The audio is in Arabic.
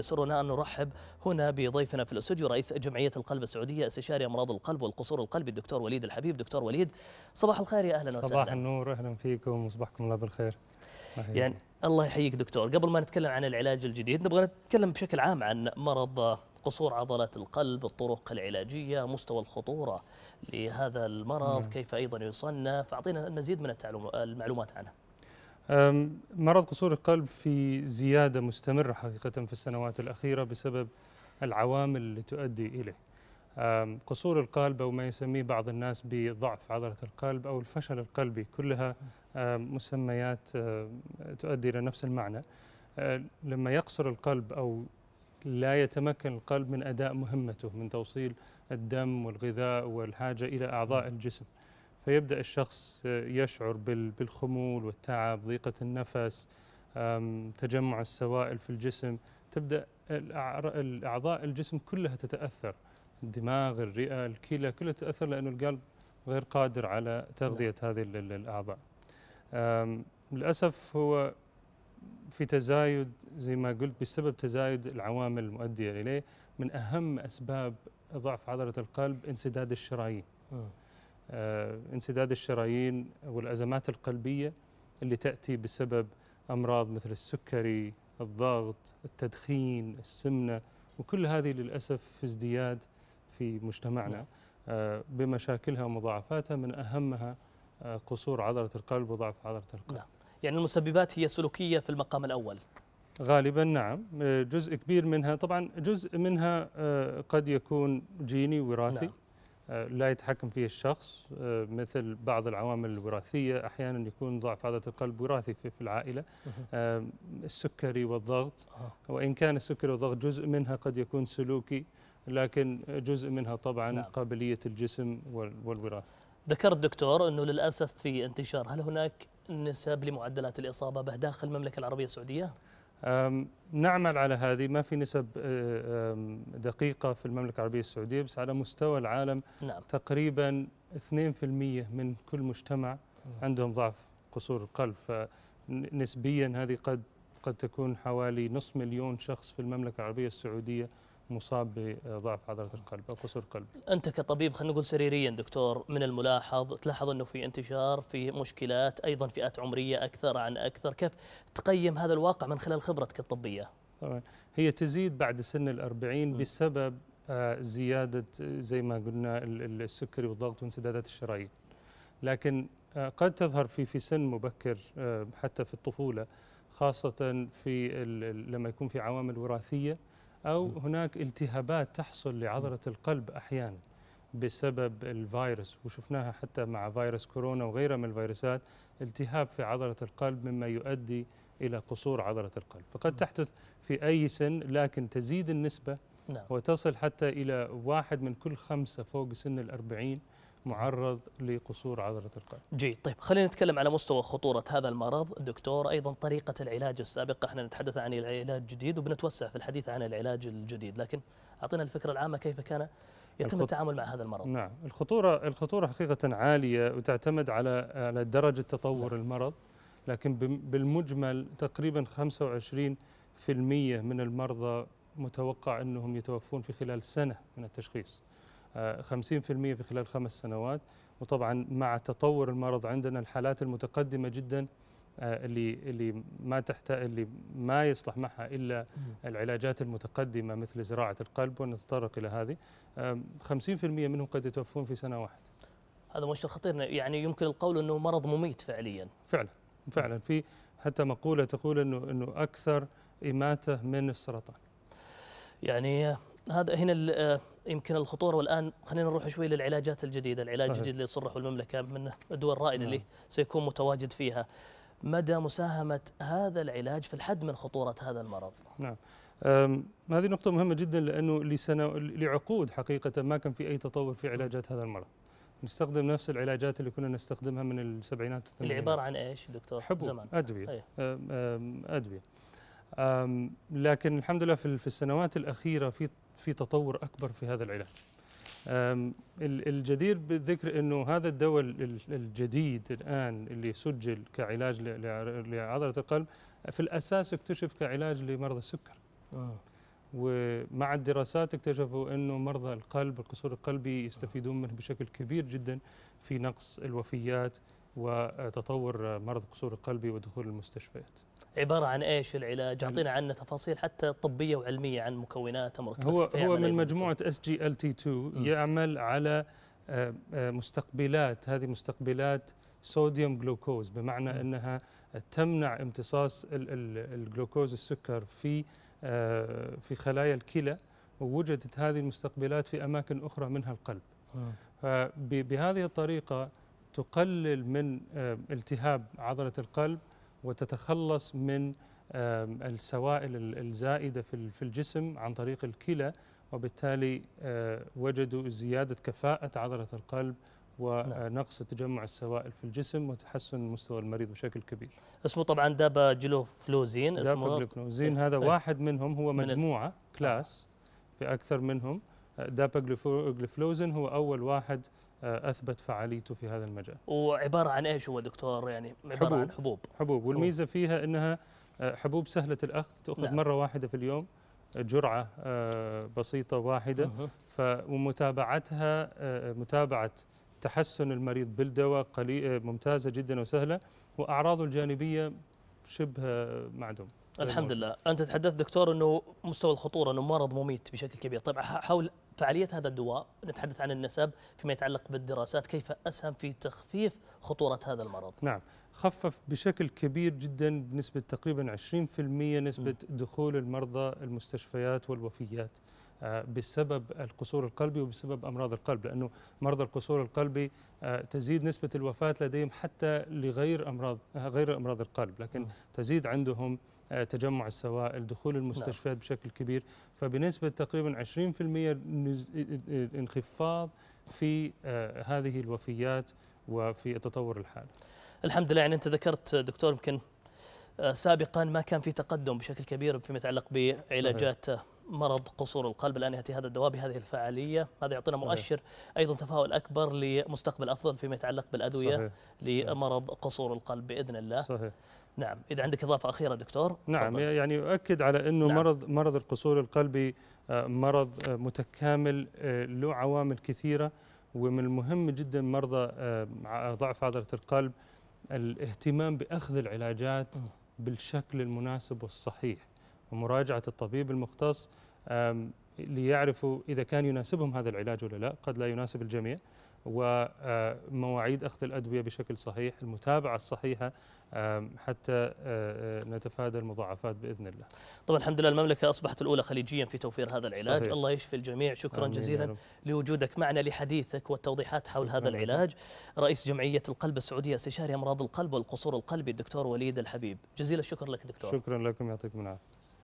يسرنا أن نرحب هنا بضيفنا في الاستوديو رئيس جمعية القلب السعودية استشاري أمراض القلب والقصور القلبي الدكتور وليد الحبيب. دكتور وليد صباح الخير يا أهلا وسهلا. صباح النور أهلا فيكم وصباحكم الله بالخير. أهلاً. يعني الله يحييك دكتور. قبل ما نتكلم عن العلاج الجديد نبغى نتكلم بشكل عام عن مرض قصور عضلة القلب الطرق العلاجية مستوى الخطورة لهذا المرض نعم. كيف أيضا يصنف. أعطينا المزيد من المعلومات عنه. مرض قصور القلب في زيادة مستمرة حقيقة في السنوات الأخيرة بسبب العوامل اللي تؤدي إليه. أم، قصور القلب أو ما يسميه بعض الناس بضعف عضلة القلب أو الفشل القلبي كلها مسميات تؤدي إلى نفس المعنى. أه، لما يقصر القلب أو لا يتمكن القلب من أداء مهمته من توصيل الدم والغذاء والحاجة إلى أعضاء الجسم. فيبدأ الشخص يشعر بال- بالخمول والتعب ضيقة النفس تجمع السوائل في الجسم. تبدأ الأعر- الأعضاء الجسم كلها تتأثر. الدماغ الرئة الكلى كلها تتأثر لأنه القلب غير قادر على تغذية هذه ال- ال- الأعضاء. أم، للأسف هو في تزايد زي ما قلت بسبب تزايد العوامل المؤدية إليه. من أهم أسباب ضعف عضلة القلب انسداد الشرايين. آه، انسداد الشرايين والأزمات القلبية اللي تأتي بسبب أمراض مثل السكري، الضغط، التدخين، السمنة وكل هذه للأسف في ازدياد في مجتمعنا نعم. آه، بمشاكلها ومضاعفاتها من أهمها آه، قصور عضلة القلب وضعف عضلة القلب. نعم. يعني المسببات هي سلوكية في المقام الأول غالبا نعم آه، جزء كبير منها طبعا جزء منها آه، قد يكون جيني وراثي نعم. آه، لا يتحكم فيه الشخص آه، مثل بعض العوامل الوراثية أحيانا يكون ضعف عضلة القلب وراثي في العائلة آه، السكري والضغط. وإن كان السكري والضغط جزء منها قد يكون سلوكي لكن جزء منها طبعا نعم. قابلية الجسم وال- والوراثة ذكرت دكتور أنه للأسف في انتشار هل هناك نسب لمعدلات الإصابة به داخل المملكة العربية السعودية؟ نعمل على هذه. ما في نسب أم، دقيقة في المملكة العربية السعودية بس على مستوى العالم نعم. تقريبا 2% من كل مجتمع عندهم ضعف قصور القلب. فنسبيا هذه قد قد تكون حوالي نصف مليون شخص في المملكة العربية السعودية مصاب بضعف عضلة القلب أو قصور القلب أنت كطبيب خلينا نقول سريريا دكتور من الملاحظ تلاحظ أنه في انتشار في مشكلات أيضا فئات عمرية أكثر عن أكثر كيف تقيم هذا الواقع من خلال خبرتك الطبية؟ طبعا هي تزيد بعد سن الأربعين م. بسبب آه، زيادة آه، زي ما قلنا ال- ال- السكري والضغط وانسدادات الشرايين لكن آه، قد تظهر في في سن مبكر آه، حتى في الطفولة خاصة في لما يكون في عوامل وراثية أو. هناك التهابات تحصل لعضلة القلب أحيانا بسبب الفيروس وشفناها حتى مع فيروس كورونا وغيرها من الفيروسات التهاب في عضلة القلب مما يؤدي إلى قصور عضلة القلب فقد. تحدث في أي سن لكن تزيد النسبة نعم وتصل حتى إلى واحد من كل خمسة فوق سن الأربعين معرض لقصور عضلة القلب. جيد. طيب خلينا نتكلم على مستوى خطورة هذا المرض. دكتور أيضا طريقة العلاج السابقة إحنا نتحدث عن العلاج الجديد وبنتوسع في الحديث عن العلاج الجديد لكن أعطينا الفكرة العامة كيف كان يتم الخط- التعامل مع هذا المرض. نعم. الخطورة الخطورة حقيقة عالية وتعتمد على على درجة تطور المرض لكن بالمجمل تقريبا 25% من المرضى متوقع أنهم يتوفون في خلال سنة من التشخيص. 50% في خلال خمس سنوات. وطبعا مع تطور المرض عندنا الحالات المتقدمة جدا آه، اللي اللي ما تحتاج اللي ما يصلح معها إلا العلاجات المتقدمة مثل زراعة القلب ونتطرق إلى هذه. آم، 50% منهم قد يتوفون في سنة واحدة. هذا مؤشر خطير يعني يمكن القول أنه مرض مميت فعليا. فعلا فعلا. في حتى مقولة تقول إنه إنه أكثر إماتة من السرطان. يعني هذا هنا يمكن الخطورة والآن خلينا نروح شوي للعلاجات الجديدة العلاج. الجديد اللي صرحه المملكة من الدول الرائدة اللي نعم. سيكون متواجد فيها مدى مساهمة هذا العلاج في الحد من خطورة هذا المرض أم، هذه نقطة مهمة جدا لأنه لسنة لعقود حقيقة ما كان في أي تطور في علاجات هذا المرض. نستخدم نفس العلاجات اللي كنا نستخدمها من السبعينات اللي والثمانينات. عبارة عن إيش دكتور حبوب زمان أدوية أيه. أم، أدوية أم، لكن الحمد لله في في السنوات الأخيرة في في تطور أكبر في هذا العلاج. الجدير بالذكر أنه هذا الدواء ال- الجديد الآن اللي سجل كعلاج لعضلة القلب في الأساس اكتشف كعلاج لمرضى السكر. ومع الدراسات اكتشفوا إنه مرضى القلب القصور القلبي يستفيدون منه بشكل كبير جدا في نقص الوفيات وتطور مرض القصور القلبي ودخول المستشفيات. عبارة عن إيش العلاج؟ أعطينا عنه تفاصيل حتى طبية وعلمية عن مكوناته مركبات هو هو يعمل من أيضاً مجموعة SGLT 2 يعمل على آه، آه، مستقبلات هذه مستقبلات صوديوم جلوكوز بمعنى مم. أنها تمنع امتصاص ال- ال- الجلوكوز السكر في آه، في خلايا الكلى ووجدت هذه المستقبلات في أماكن أخرى منها القلب مم. فبهذه الطريقة تقلل من آه، التهاب عضلة القلب وتتخلص من السوائل ال- الزائدة في ال- في الجسم عن طريق الكلى وبالتالي آه، وجدوا زيادة كفاءة عضلة القلب ونقص تجمع السوائل في الجسم وتحسن مستوى المريض بشكل كبير. اسمه طبعا dapagliflozin اسمه dapagliflozin إيه. هذا إيه. واحد منهم هو مجموعة class في أكثر منهم dapagliflozin هو أول واحد آه، أثبت فعاليته في هذا المجال. وعبارة عن إيش هو دكتور؟ يعني عبارة حبوب. عن حبوب. حبوب. والميزة فيها إنها آه، حبوب سهلة الأخذ تأخذ نعم. مرة واحدة في اليوم آه، جرعة آه، بسيطة واحدة. مهم. ف ومتابعتها آه، متابعة تحسن المريض بالدواء ممتازة جدا وسهلة. وأعراضه الجانبية شبه معدوم. الحمد لله. أنت تحدثت دكتور إنه مستوى الخطورة إنه مرض مميت بشكل كبير. طبعا حول فعالية هذا الدواء نتحدث عن النسب فيما يتعلق بالدراسات كيف أسهم في تخفيف خطورة هذا المرض. نعم خفف بشكل كبير جدا بنسبة تقريبا 20% نسبة دخول المرضى المستشفيات والوفيات. بسبب القصور القلبي وبسبب أمراض القلب لأنه مرضى القصور القلبي آه، تزيد نسبة الوفاة لديهم حتى لغير أمراض آه، غير أمراض القلب لكن مم. تزيد عندهم آه، تجمع السوائل دخول المستشفيات بشكل كبير. فبنسبة تقريبا 20% نز- انخفاض في آه، هذه الوفيات وفي تطور الحالة الحمد لله يعني أنت ذكرت دكتور يمكن آه، سابقا ما كان في تقدم بشكل كبير فيما يتعلق بعلاجات آه، مرض قصور القلب الان يأتي هذا الدواء بهذه الفعالية هذا يعطينا صحيح. مؤشر أيضا تفاؤل أكبر لمستقبل أفضل فيما يتعلق بالأدوية صحيح لمرض قصور القلب بإذن الله صحيح نعم إذا عندك إضافة أخيرة دكتور نعم تفضل. يعني يؤكد على إنه نعم. مرض مرض القصور القلبي آه، مرض آه، متكامل آه، له عوامل كثيرة ومن المهم جدا مرضى ضعف عضلة القلب الاهتمام بأخذ العلاجات. بالشكل المناسب والصحيح ومراجعة الطبيب المختص ليعرفوا إذا كان يناسبهم هذا العلاج ولا لا. قد لا يناسب الجميع. ومواعيد أخذ الأدوية بشكل صحيح المتابعة الصحيحة آم، حتى آه، آه، نتفادى المضاعفات بإذن الله. طبعا الحمد لله المملكة أصبحت الأولى خليجيا في توفير هذا العلاج. صحيح. الله يشفي الجميع. شكرا جزيلا. لوجودك معنا لحديثك والتوضيحات حول هذا. العلاج. رئيس جمعية القلب السعودية استشاري أمراض القلب والقصور القلبي الدكتور وليد الحبيب. جزيل الشكر لك دكتور. شكرا لكم. يعطيكم العافية.